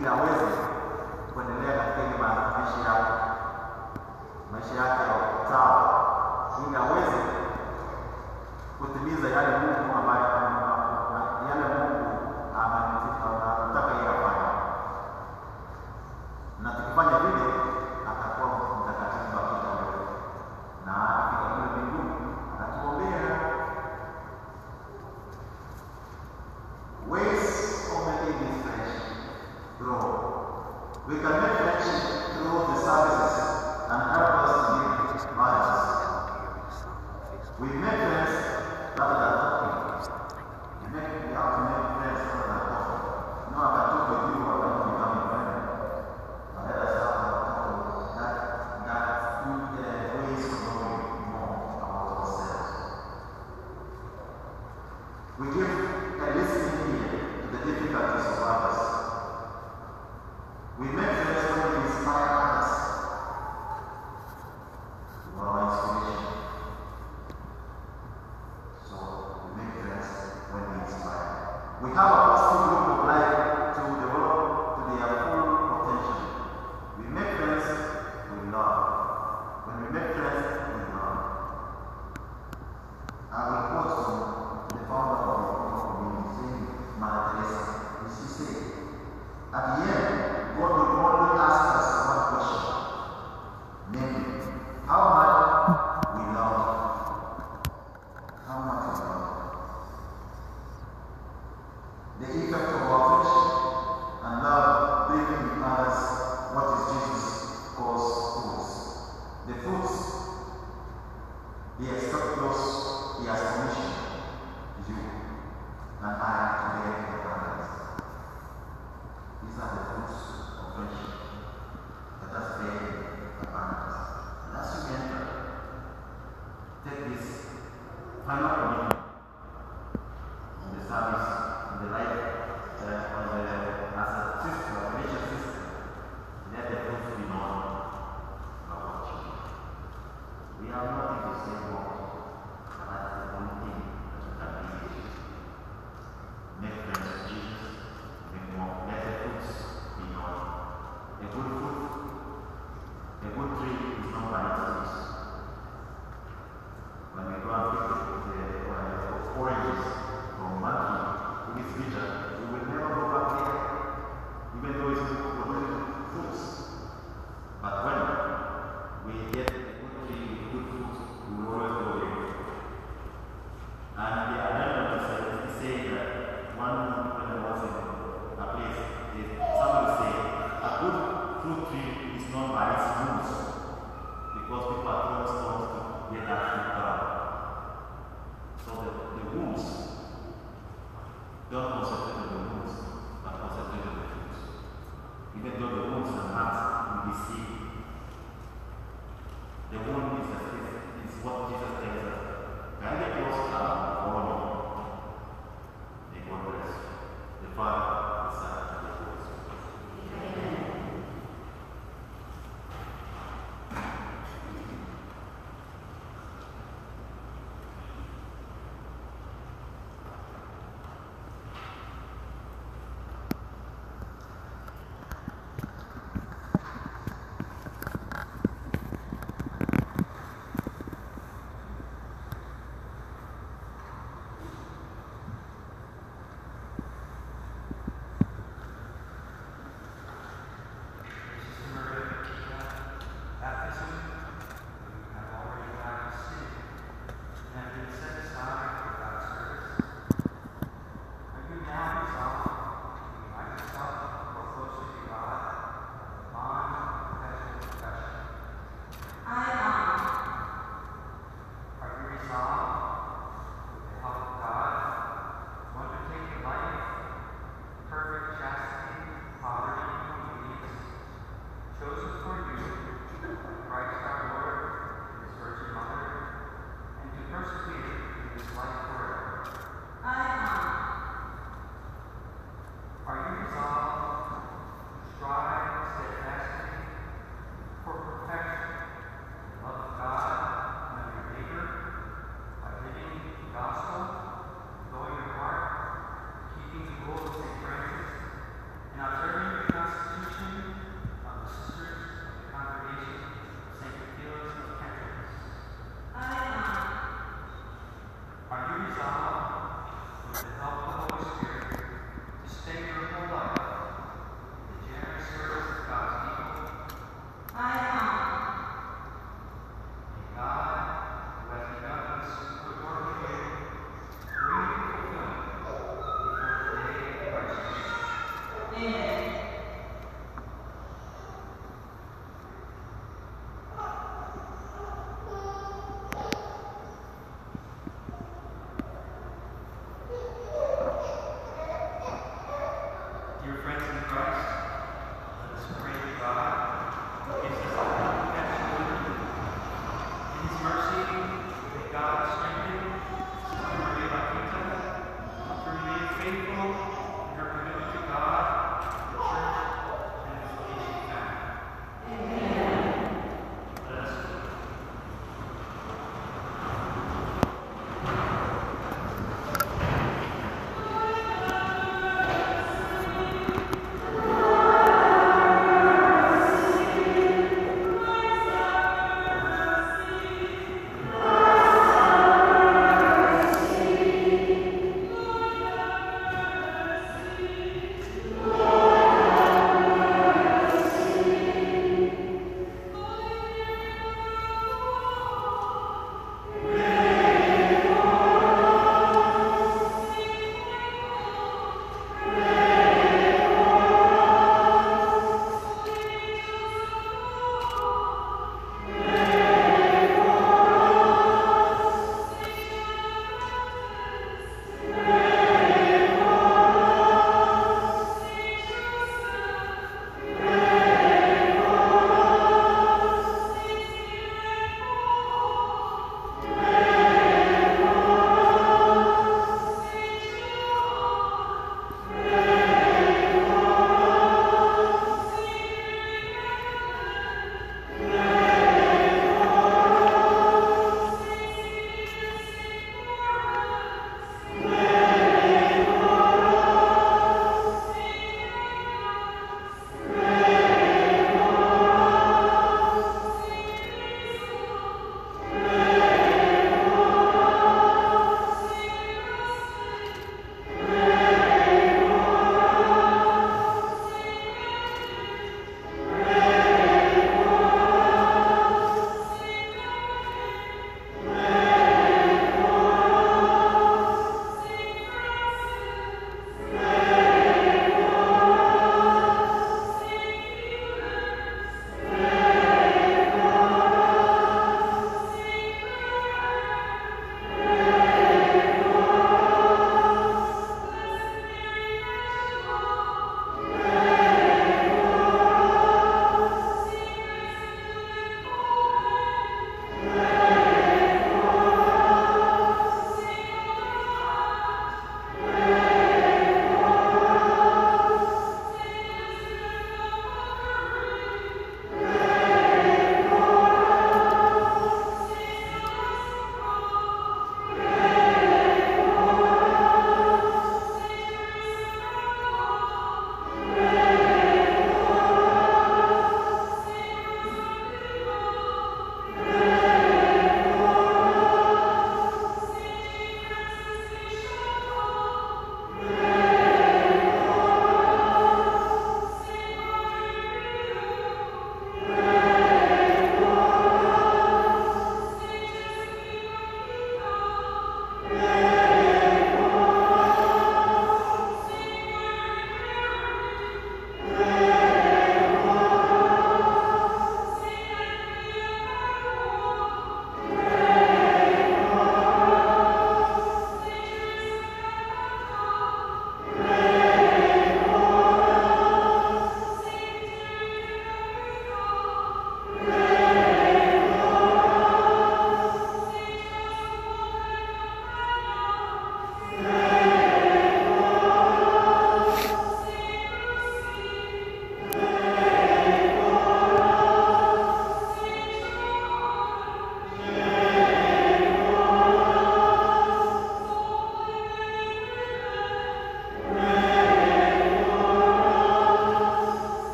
ili aweze kuendelea katika ile maisha yake maisha yake ya utawa, ili aweze kutimiza yale Mungu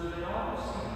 So they all received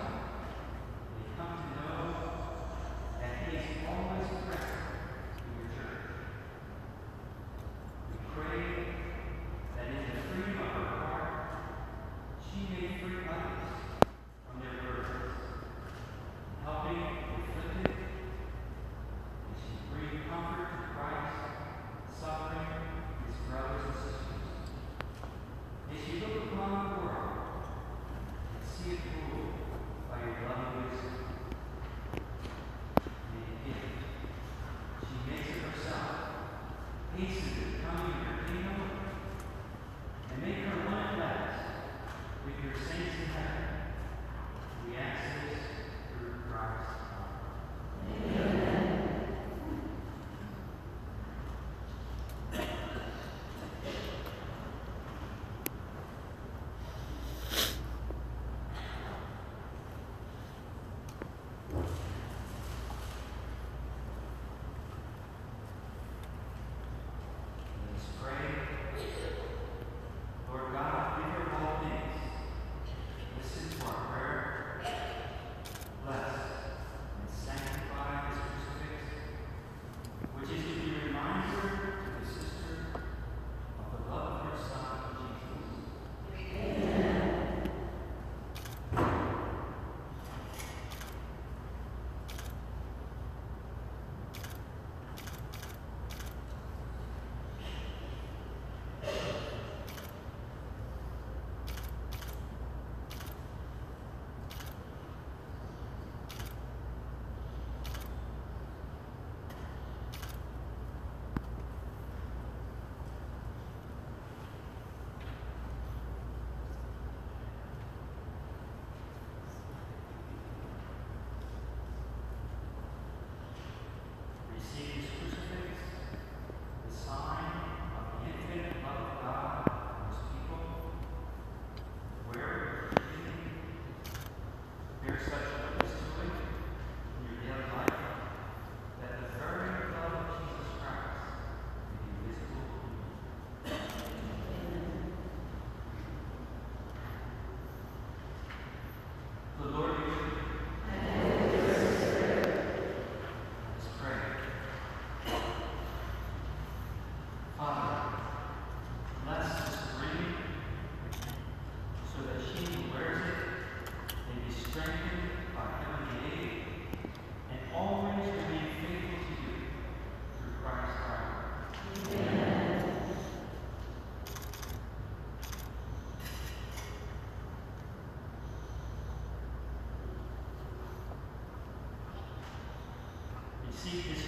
receive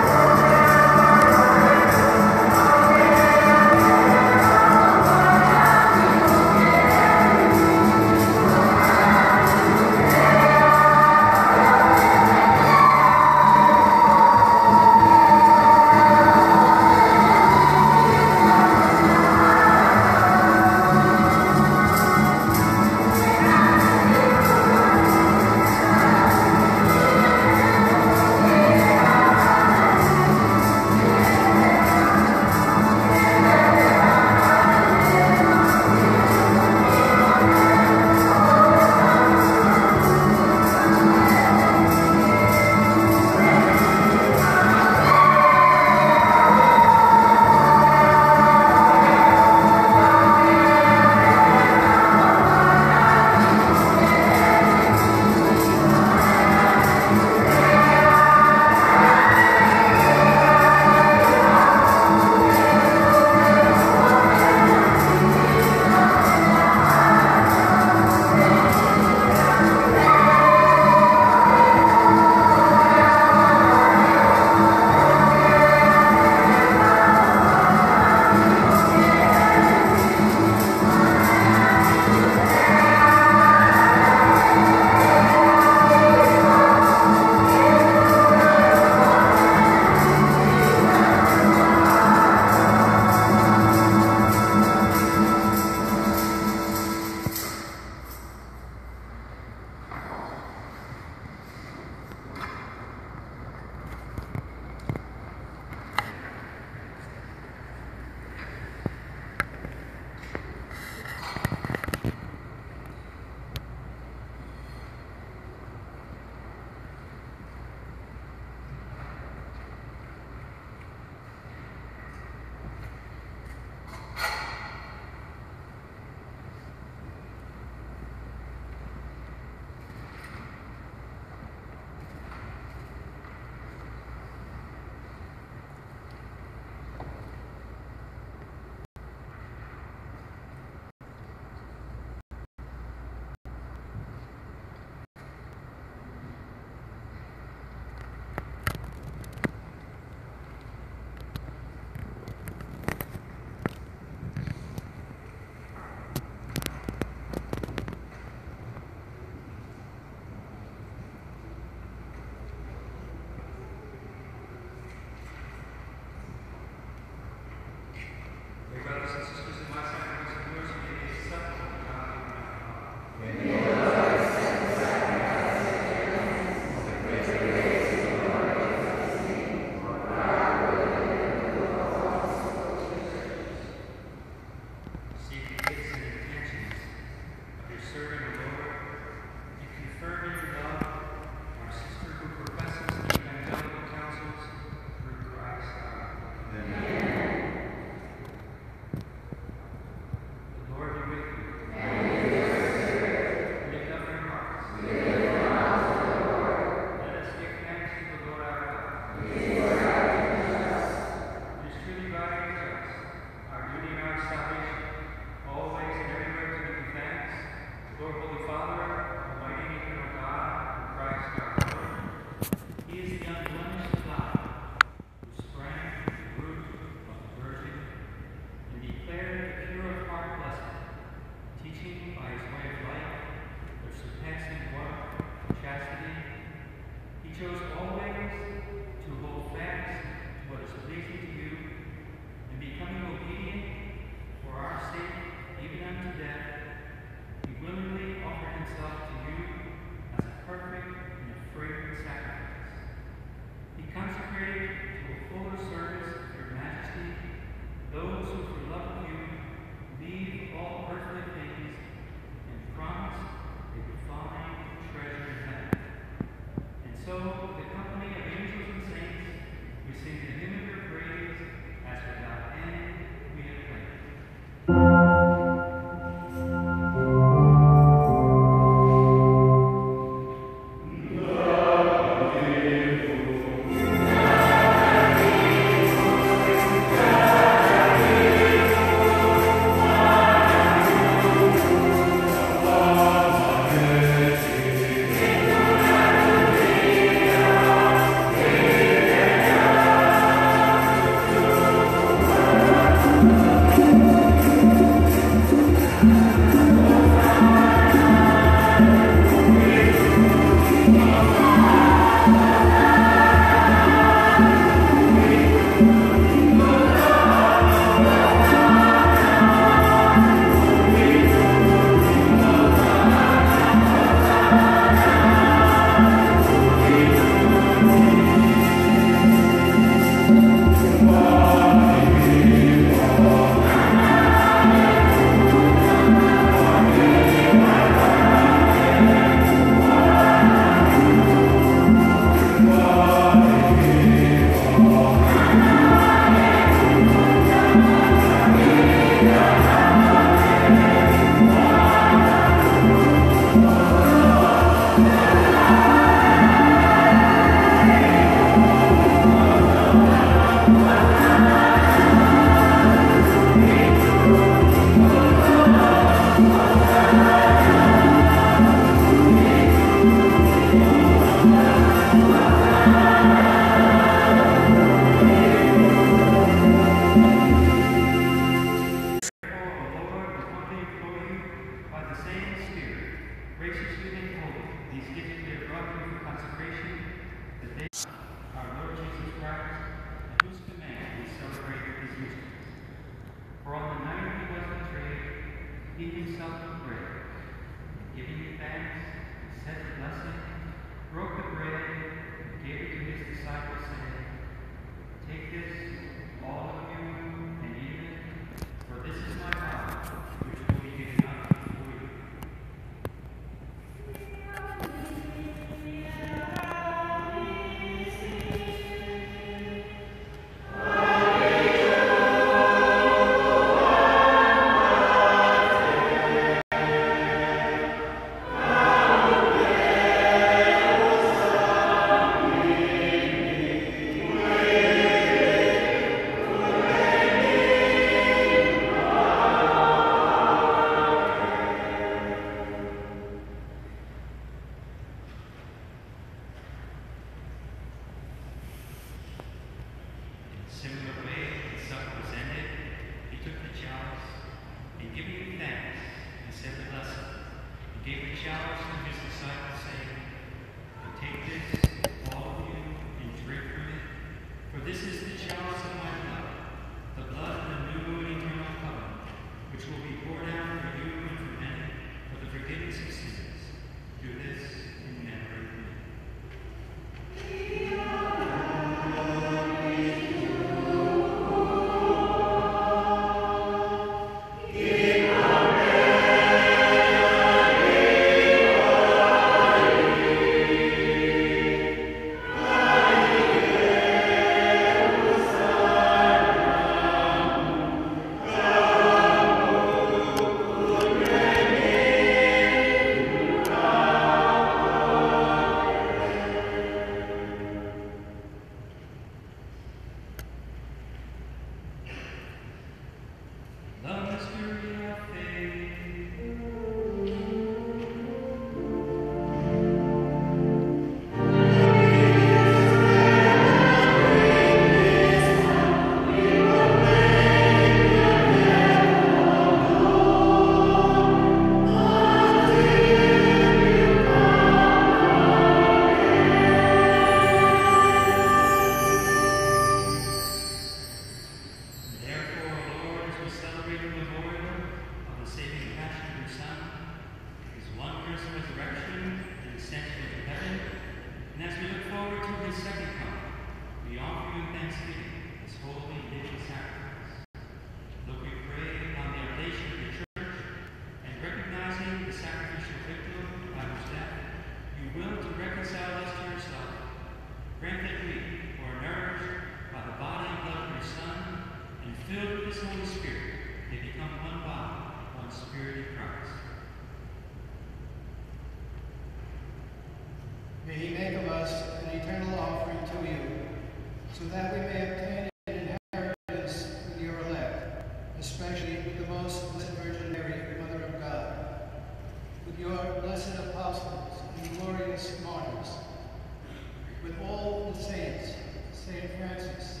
the saints, Saint Francis,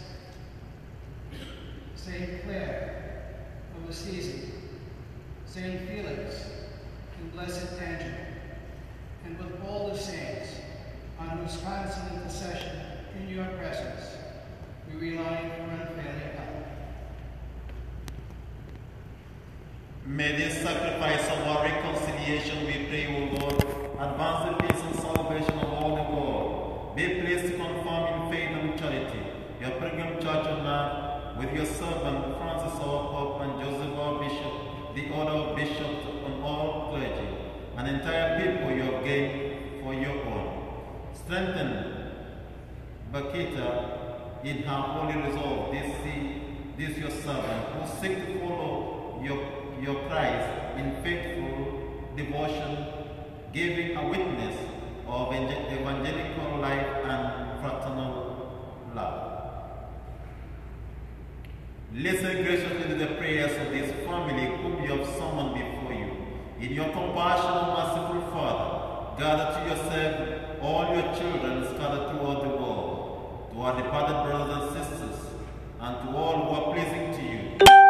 Saint Clare of Assisi, Saint Felix, and Blessed Angela, and with all the saints, on whose constant intercession in your presence we rely for unfailing help. May this sacrifice of our reconciliation, we pray, O Lord, advance the Be pleased to confirm in faith and charity your pilgrim church on earth with your servant Francis our Pope and Joseph our Bishop, the order of bishops and all clergy, and entire people you have gained for your own. Strengthen Bakhita in her holy resolve, this, this your servant, who seek to follow your, your Christ in faithful devotion, giving a witness of evangelical life and fraternal love. Listen graciously to the prayers of this family whom you have summoned before you. In your compassion, merciful Father, gather to yourself all your children scattered throughout the world, to our departed brothers and sisters, and to all who are pleasing to you.